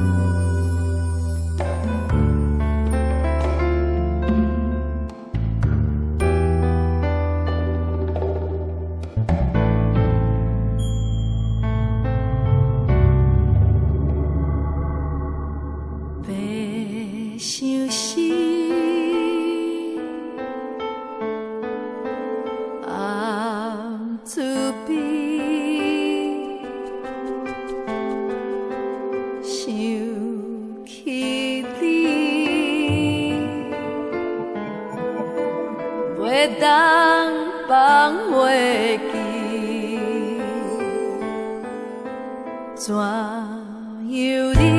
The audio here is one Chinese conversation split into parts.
嗯嗯嗯袂当放袂记，怎样你？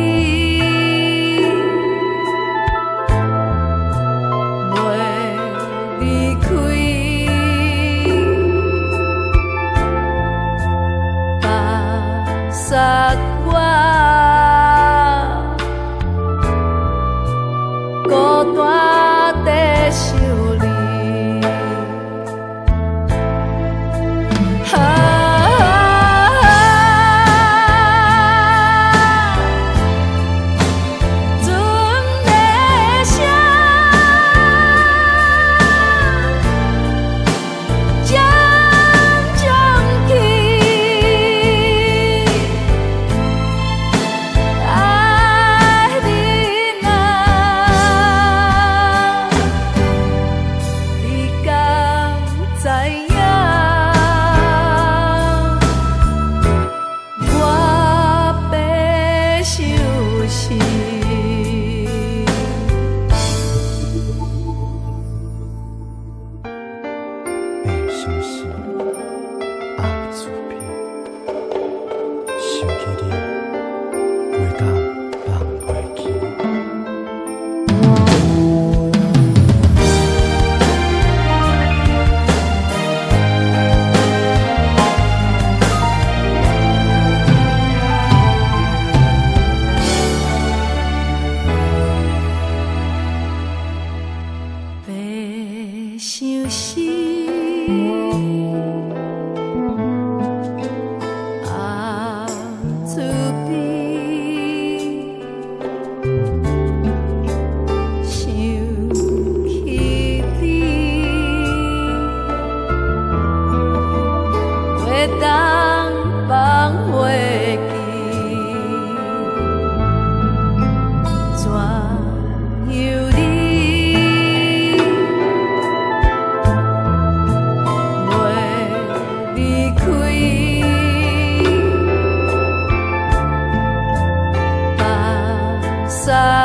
side.